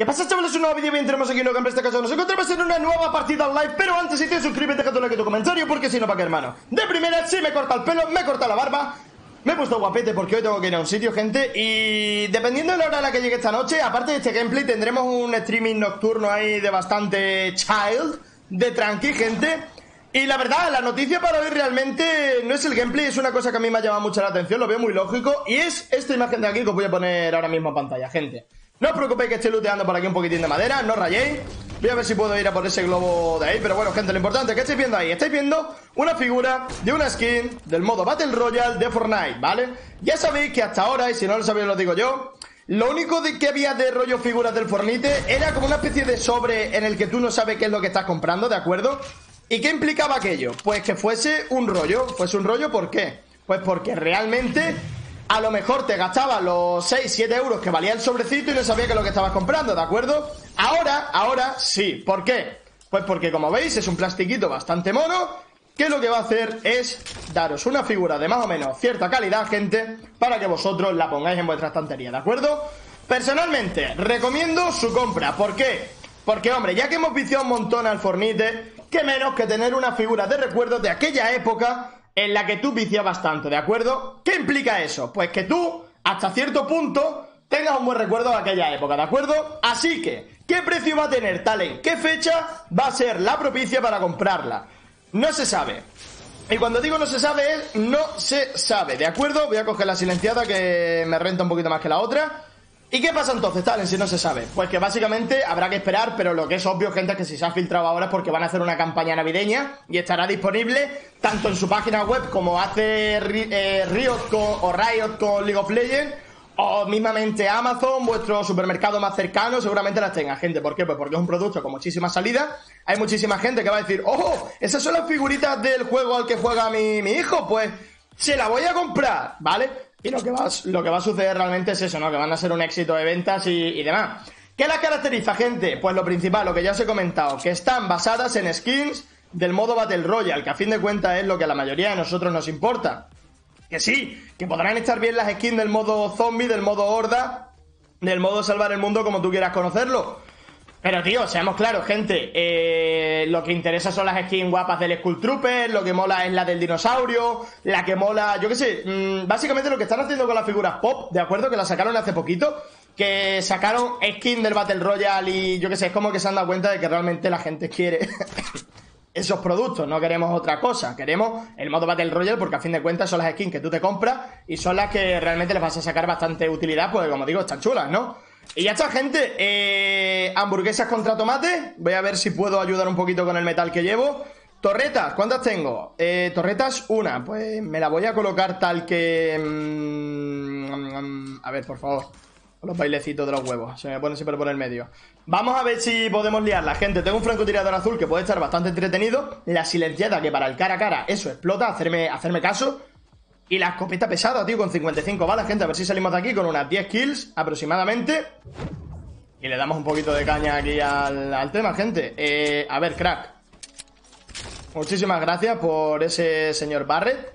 ¿Qué pasa chavales? Un nuevo vídeo bien tenemos aquí en en este caso nos encontramos en una nueva partida live Pero antes si te suscribes deja tu like y tu comentario porque si no para qué hermano De primera si me corta el pelo, me corta la barba me he puesto guapete porque hoy tengo que ir a un sitio, gente Y dependiendo de la hora a la que llegue esta noche Aparte de este gameplay tendremos un streaming nocturno ahí de bastante child De tranqui, gente y la verdad, la noticia para hoy realmente no es el gameplay, es una cosa que a mí me ha llamado mucho la atención, lo veo muy lógico, y es esta imagen de aquí que os voy a poner ahora mismo en pantalla, gente. No os preocupéis que estoy looteando por aquí un poquitín de madera, no rayéis. Voy a ver si puedo ir a por ese globo de ahí, pero bueno, gente, lo importante que estáis viendo ahí, estáis viendo una figura de una skin del modo Battle Royale de Fortnite, ¿vale? Ya sabéis que hasta ahora, y si no lo sabéis lo digo yo, lo único de que había de rollo figuras del Fornite era como una especie de sobre en el que tú no sabes qué es lo que estás comprando, ¿de acuerdo? ¿Y qué implicaba aquello? Pues que fuese un rollo. ¿Fuese un rollo por qué? Pues porque realmente a lo mejor te gastabas los 6, 7 euros que valía el sobrecito y no sabía que lo que estabas comprando, ¿de acuerdo? Ahora, ahora sí. ¿Por qué? Pues porque como veis es un plastiquito bastante mono que lo que va a hacer es daros una figura de más o menos cierta calidad, gente, para que vosotros la pongáis en vuestra estantería, ¿de acuerdo? Personalmente, recomiendo su compra. ¿Por qué? Porque, hombre, ya que hemos viciado un montón al Fornite, qué menos que tener una figura de recuerdo de aquella época en la que tú viciabas tanto, ¿de acuerdo? ¿Qué implica eso? Pues que tú, hasta cierto punto, tengas un buen recuerdo de aquella época, ¿de acuerdo? Así que, ¿qué precio va a tener tal en qué fecha va a ser la propicia para comprarla? No se sabe. Y cuando digo no se sabe es no se sabe, ¿de acuerdo? Voy a coger la silenciada que me renta un poquito más que la otra. ¿Y qué pasa entonces, Talen, si no se sabe? Pues que básicamente habrá que esperar, pero lo que es obvio, gente, es que si se ha filtrado ahora es porque van a hacer una campaña navideña y estará disponible tanto en su página web como hace eh, Riot o Riot con League of Legends o mismamente Amazon, vuestro supermercado más cercano, seguramente las tenga, gente. ¿Por qué? Pues porque es un producto con muchísima salida. Hay muchísima gente que va a decir, ¡oh! Esas son las figuritas del juego al que juega mi, mi hijo. Pues se la voy a comprar, ¿vale? Y lo que, va, lo que va a suceder realmente es eso, ¿no? Que van a ser un éxito de ventas y, demás. ¿Qué la caracteriza, gente? Pues lo principal, lo que ya os he comentado, que están basadas en skins del modo Battle Royale, que a fin de cuentas es lo que a la mayoría de nosotros nos importa. Que sí, que podrán estar bien las skins del modo zombie, del modo horda, del modo salvar el mundo, como tú quieras conocerlo. Pero tío, seamos claros, gente. Eh, lo que interesa son las skins guapas del Skull Trooper, lo que mola es la del dinosaurio, la que mola, yo qué sé, mm, básicamente lo que están haciendo con las figuras pop, ¿de acuerdo? Que la sacaron hace poquito, que sacaron skin del Battle Royale y yo qué sé, es como que se han dado cuenta de que realmente la gente quiere esos productos, no queremos otra cosa, queremos el modo Battle Royale porque a fin de cuentas son las skins que tú te compras y son las que realmente les vas a sacar bastante utilidad, porque como digo, están chulas, ¿no? Y ya está, gente. Eh, hamburguesas contra tomate. Voy a ver si puedo ayudar un poquito con el metal que llevo. Torretas, ¿cuántas tengo? Eh, torretas, una. Pues me la voy a colocar tal que... Mm, a ver, por favor. Los bailecitos de los huevos. Se me pone siempre por el medio. Vamos a ver si podemos liarla, gente. Tengo un francotirador azul que puede estar bastante entretenido. La silenciada que para el cara a cara eso explota. Hacerme, hacerme caso. Y la escopeta pesada, tío, con 55 balas, gente. A ver si salimos de aquí con unas 10 kills aproximadamente. Y le damos un poquito de caña aquí al, tema, gente. Eh, a ver, crack. Muchísimas gracias por ese señor Barret.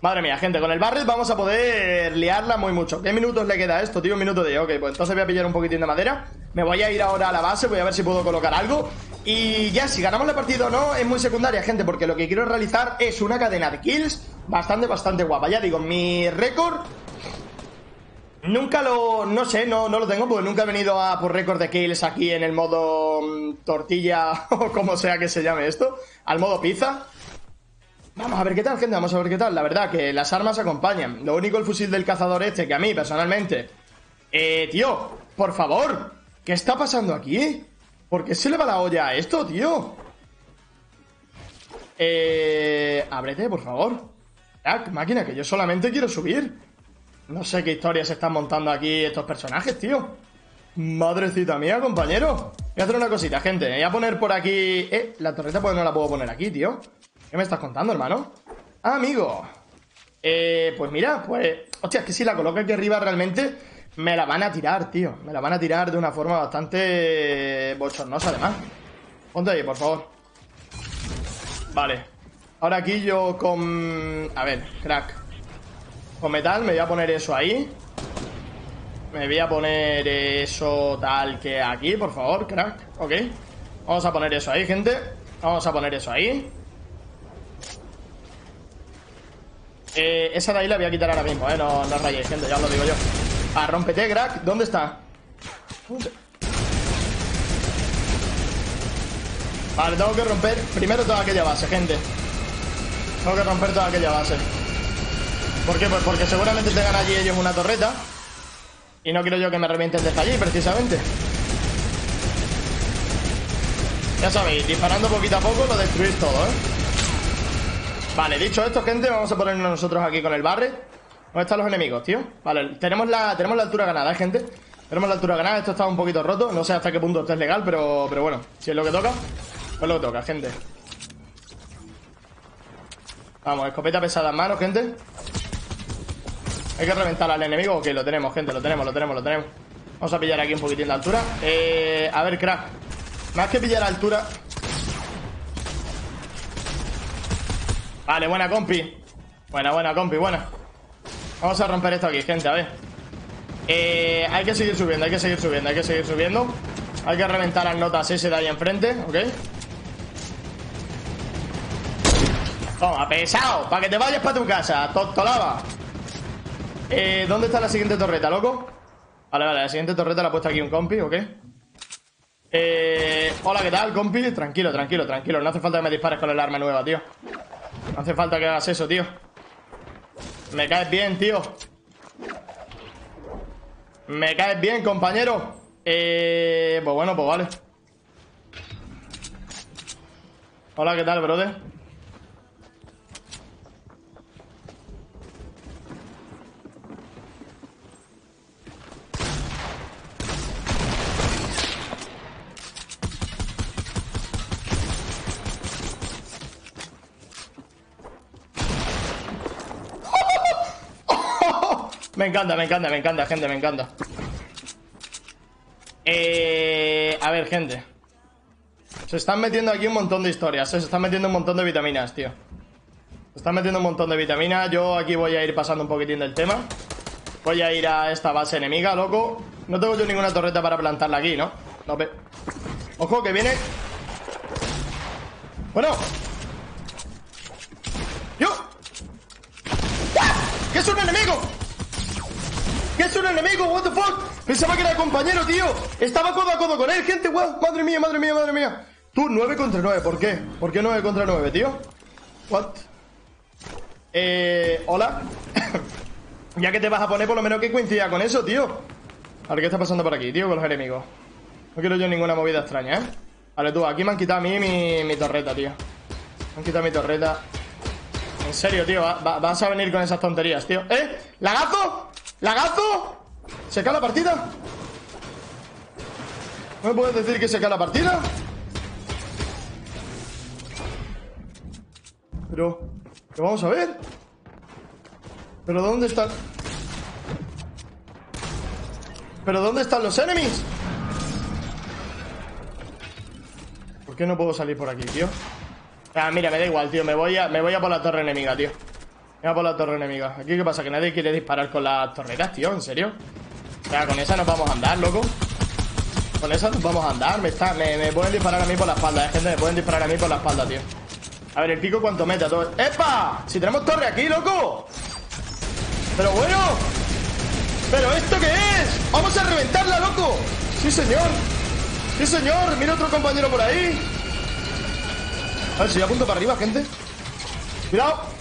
Madre mía, gente, con el Barret vamos a poder liarla muy mucho. ¿Qué minutos le queda esto, tío? Un minuto de... Ok, pues entonces voy a pillar un poquitín de madera. Me voy a ir ahora a la base, voy a ver si puedo colocar algo. Y ya, si ganamos la partida o no, es muy secundaria, gente, porque lo que quiero realizar es una cadena de kills bastante, bastante guapa. Ya digo, mi récord Nunca lo, no sé, no, no lo tengo porque nunca he venido a por récord de kills aquí en el modo mm, tortilla o como sea que se llame esto, al modo pizza. Vamos a ver qué tal, gente, vamos a ver qué tal. La verdad que las armas acompañan. Lo único el fusil del cazador este que a mí personalmente... Eh, tío, por favor, ¿qué está pasando aquí? ¿Por qué se le va la olla a esto, tío? Eh... Ábrete, por favor. Máquina, que yo solamente quiero subir. No sé qué historias están montando aquí estos personajes, tío. Madrecita mía, compañero. Voy a hacer una cosita, gente. Voy a poner por aquí... Eh, la torreta pues no la puedo poner aquí, tío. ¿Qué me estás contando, hermano? Ah, amigo. Eh, pues mira, pues... Hostia, es que si la coloco aquí arriba realmente me la van a tirar, tío. Me la van a tirar de una forma bastante bochornosa, además. Ponte ahí, por favor. Vale. Ahora aquí yo con... A ver, crack. Con metal me voy a poner eso ahí. Me voy a poner eso tal que aquí, por favor, crack. Ok. Vamos a poner eso ahí, gente. Vamos a poner eso ahí. Eh, esa de ahí la voy a quitar ahora mismo, eh. No, no rayéis, gente, ya os lo digo yo. Ah, rompete, crack. ¿Dónde está? Vale, tengo que romper primero toda aquella base, gente. Tengo que romper toda aquella base. ¿Por qué? Pues porque seguramente tengan allí ellos una torreta. Y no quiero yo que me revienten desde allí, precisamente. Ya sabéis, disparando poquito a poco lo destruís todo, ¿eh? Vale, dicho esto, gente, vamos a ponernos nosotros aquí con el barre. ¿Dónde están los enemigos, tío? Vale, tenemos la, tenemos la altura ganada, ¿eh, gente? Tenemos la altura ganada, esto está un poquito roto. No sé hasta qué punto esto es legal, pero, pero bueno, si es lo que toca, pues lo que toca, gente. Vamos, escopeta pesada en mano, gente. Hay que reventar al enemigo. Ok, lo tenemos, gente, lo tenemos, lo tenemos, lo tenemos. Vamos a pillar aquí un poquitín de altura. Eh, a ver, crack. Más que pillar altura. Vale, buena compi. Buena, buena compi, buena. Vamos a romper esto aquí, gente, a ver. Eh, hay que seguir subiendo, hay que seguir subiendo, hay que seguir subiendo. Hay que reventar las notas ese de ahí enfrente, ¿ok? Toma, pesado, para que te vayas para tu casa, tostolaba. Eh, ¿Dónde está la siguiente torreta, loco? Vale, vale, la siguiente torreta la ha puesto aquí un compi, ¿ok? Eh, hola, ¿qué tal, compi? Tranquilo, tranquilo, tranquilo. No hace falta que me dispares con el arma nueva, tío. No hace falta que hagas eso, tío. Me caes bien, tío. Me caes bien, compañero. Eh, pues bueno, pues vale. Hola, ¿qué tal, brother? Me encanta, me encanta, me encanta, gente, me encanta. Eh, a ver, gente. Se están metiendo aquí un montón de historias, ¿eh? se están metiendo un montón de vitaminas, tío. Se están metiendo un montón de vitaminas. Yo aquí voy a ir pasando un poquitín del tema. Voy a ir a esta base enemiga, loco. No tengo yo ninguna torreta para plantarla aquí, ¿no? No. Ojo, que viene. Bueno. ¡Que es un enemigo! ¿What the fuck? Pensaba que era el compañero, tío. Estaba codo a codo con él, gente. Wow. Madre mía, madre mía, madre mía. Tú, 9 contra 9. ¿Por qué? ¿Por qué 9 contra 9, tío? What? Eh... Hola. ya que te vas a poner, por lo menos que coincida con eso, tío. A ver, ¿qué está pasando por aquí, tío? Con los enemigos. No quiero yo ninguna movida extraña, ¿eh? Vale, tú, aquí me han quitado a mí mi, mi torreta, tío. Me han quitado mi torreta. En serio, tío, vas a venir con esas tonterías, tío. ¿Eh? ¿Lagazo? ¡Lagazo! ¿Se cae la partida? ¿No me puedes decir que se cae la partida? Pero... Pero vamos a ver ¿Pero dónde están? ¿Pero dónde están los enemies? ¿Por qué no puedo salir por aquí, tío? Ah, mira, me da igual, tío Me voy a, me voy a por la torre enemiga, tío Me voy a por la torre enemiga Aquí, ¿qué pasa? Que nadie quiere disparar con las torretas, tío ¿En serio? O sea, con esa nos vamos a andar, loco Con esa nos vamos a andar Me, está, me, pueden disparar a mí por la espalda, eh, gente Me pueden disparar a mí por la espalda, tío A ver, el pico cuánto mete todo ¡Epa! Si tenemos torre aquí, loco Pero bueno ¿Pero esto qué es? ¡Vamos a reventarla, loco! ¡Sí, señor! ¡Sí, señor! Mira otro compañero por ahí A ver, si yo apunto para arriba, gente Cuidado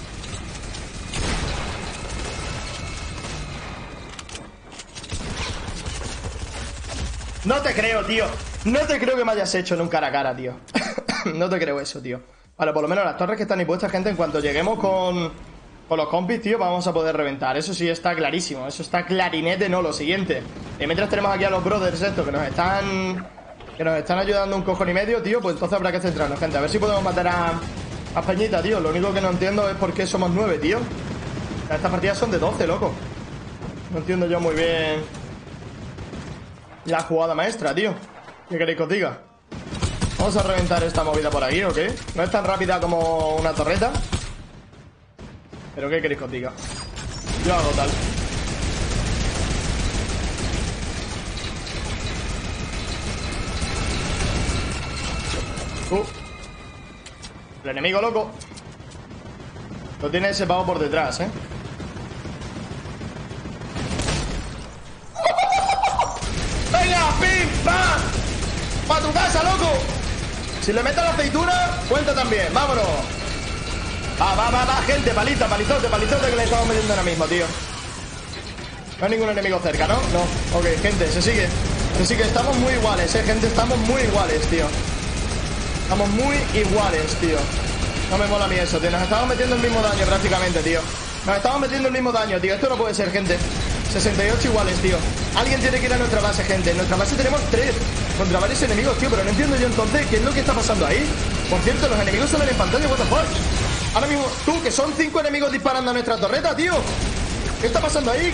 No te creo, tío. No te creo que me hayas hecho en un cara a cara, tío. no te creo eso, tío. Vale, por lo menos las torres que están impuestas, gente, en cuanto lleguemos con, con los compis, tío, vamos a poder reventar. Eso sí está clarísimo. Eso está clarinete, no. Lo siguiente. Y mientras tenemos aquí a los brothers estos que nos están... Que nos están ayudando un cojón y medio, tío, pues entonces habrá que centrarnos, gente. A ver si podemos matar a... A Peñita, tío. Lo único que no entiendo es por qué somos nueve, tío. Estas partidas son de 12, loco. No entiendo yo muy bien la jugada maestra, tío. ¿Qué queréis que os diga? Vamos a reventar esta movida por aquí, ¿o qué? No es tan rápida como una torreta. Pero ¿qué queréis que os diga? Yo hago tal. Uh. El enemigo loco. Lo tiene ese pavo por detrás, ¿eh? ¡Pa tu casa, loco! Si le metes la aceituna, cuenta también. ¡Vámonos! Va, va, va, va, gente, palita, palizote, palizote que le estamos metiendo ahora mismo, tío. No hay ningún enemigo cerca, ¿no? No. Ok, gente, se sigue. Se sigue, estamos muy iguales, eh, gente, estamos muy iguales, tío. Estamos muy iguales, tío. No me mola a mí eso, tío. Nos estamos metiendo el mismo daño prácticamente, tío. Nos estamos metiendo el mismo daño, tío. Esto no puede ser, gente. 68 iguales, tío. Alguien tiene que ir a nuestra base, gente. En nuestra base tenemos tres contra varios enemigos, tío. Pero no entiendo yo entonces qué es lo que está pasando ahí. Por cierto, los enemigos salen en pantalla, what the fuck. Ahora mismo, tú, que son cinco enemigos disparando a nuestra torreta, tío. ¿Qué está pasando ahí?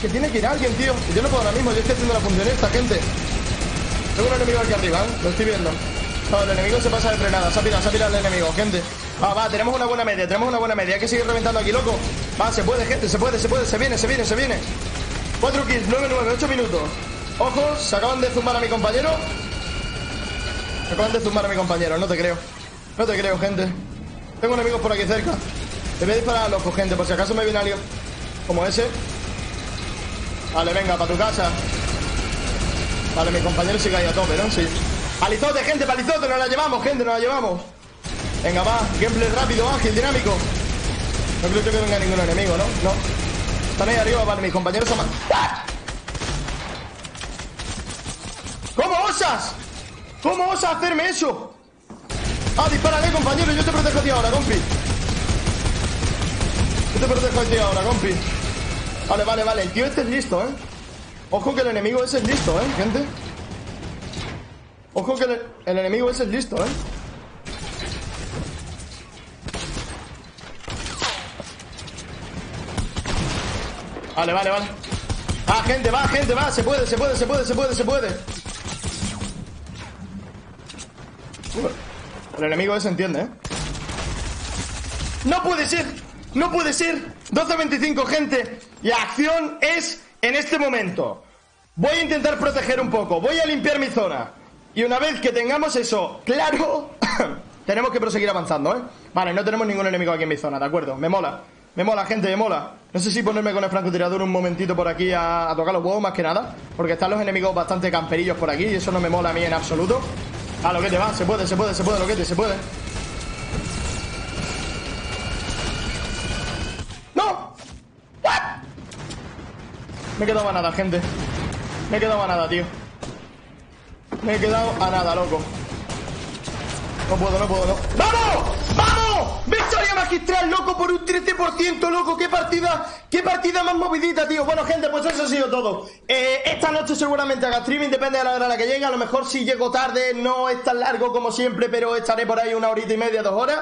Que, tiene que ir alguien, tío. Yo no puedo ahora mismo, yo estoy haciendo la función esta, gente. Tengo un enemigo aquí arriba, ¿eh? Lo estoy viendo. No, el enemigo se pasa de frenada. Se ha pirado, se ha pirado el enemigo, gente. Va, va, tenemos una buena media, tenemos una buena media. Hay que seguir reventando aquí, loco. Va, se puede, gente, se puede, se puede, se viene, se viene, se viene. 4 kills, 9, 9, 8 minutos. Ojos, se acaban de zumbar a mi compañero. Se acaban de zumbar a mi compañero, no te creo. No te creo, gente. Tengo enemigos por aquí cerca. Te voy a disparar a loco, gente, por si acaso me viene alguien como ese. Vale, venga, para tu casa. Vale, mi compañero sigue ahí a tope, ¿no? Sí. Palizote, gente, palizote, nos la llevamos, gente, nos la llevamos. Venga, va, gameplay rápido, ágil, dinámico. No creo que venga ningún enemigo, ¿no? No. Están ahí arriba, vale, mis compañeros son más. ¿Cómo osas? ¿Cómo osas hacerme eso? Ah, dispárale, compañero, yo te protejo a ti ahora, compi. Yo te protejo a ti ahora, compi. Vale, vale, vale, el tío este es listo, ¿eh? Ojo que el enemigo ese es listo, ¿eh, gente? Ojo que el, el enemigo ese es listo, ¿eh? Vale, vale, vale. Va, gente, va, gente, va. Se puede, se puede, se puede, se puede, se puede. El enemigo ese entiende, ¿eh? ¡No puede ser! ¡No puede ser! 12.25, gente. Y acción es en este momento. Voy a intentar proteger un poco. Voy a limpiar mi zona. Y una vez que tengamos eso claro, tenemos que proseguir avanzando, ¿eh? Vale, no tenemos ningún enemigo aquí en mi zona, ¿de acuerdo? Me mola. Me mola, gente, me mola. No sé si ponerme con el francotirador un momentito por aquí a, tocar los huevos más que nada. Porque están los enemigos bastante camperillos por aquí y eso no me mola a mí en absoluto. A lo que te va, se puede, se puede, se puede, lo que te, se puede. ¡No! ¿What? Me he quedado a nada, gente. Me he quedado a nada, tío. Me he quedado a nada, loco. No puedo, no puedo, no. ¡Vamos! ¡Vamos! ¡Victoria magistral, loco, por un 13%, loco! ¡Qué partida! ¡Qué partida más movidita, tío! Bueno, gente, pues eso ha sido todo. Eh, esta noche seguramente haga streaming, depende de la hora a la que llegue. A lo mejor si llego tarde no es tan largo como siempre, pero estaré por ahí una horita y media, dos horas.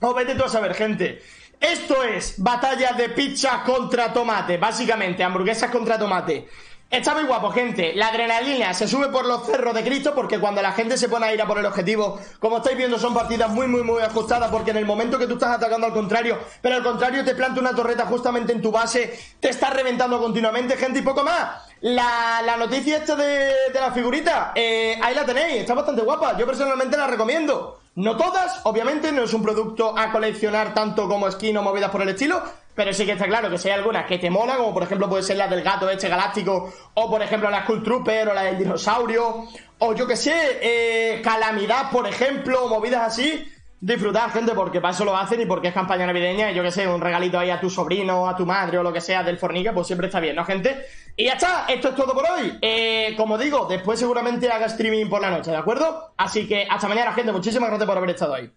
O vete tú a saber, gente. Esto es batalla de pizza contra tomate, básicamente, hamburguesas contra tomate. Está muy guapo, gente. La adrenalina se sube por los cerros de Cristo porque cuando la gente se pone a ir a por el objetivo, como estáis viendo, son partidas muy, muy, muy ajustadas porque en el momento que tú estás atacando al contrario, pero al contrario te planta una torreta justamente en tu base, te está reventando continuamente, gente, y poco más. La, noticia esta de, la figurita, eh, ahí la tenéis, está bastante guapa. Yo personalmente la recomiendo. No todas, obviamente, no es un producto a coleccionar tanto como skin o movidas por el estilo, pero sí que está claro que si hay algunas que te molan, como por ejemplo puede ser la del gato este galáctico, o por ejemplo la Skull Trooper, o la del dinosaurio, o yo que sé, eh, Calamidad, por ejemplo, movidas así, disfrutar, gente, porque para eso lo hacen y porque es campaña navideña, y yo que sé, un regalito ahí a tu sobrino, a tu madre, o lo que sea del fornica, pues siempre está bien, ¿no, gente? Y ya está, esto es todo por hoy. Eh, como digo, después seguramente haga streaming por la noche, ¿de acuerdo? Así que hasta mañana, gente, muchísimas gracias por haber estado ahí.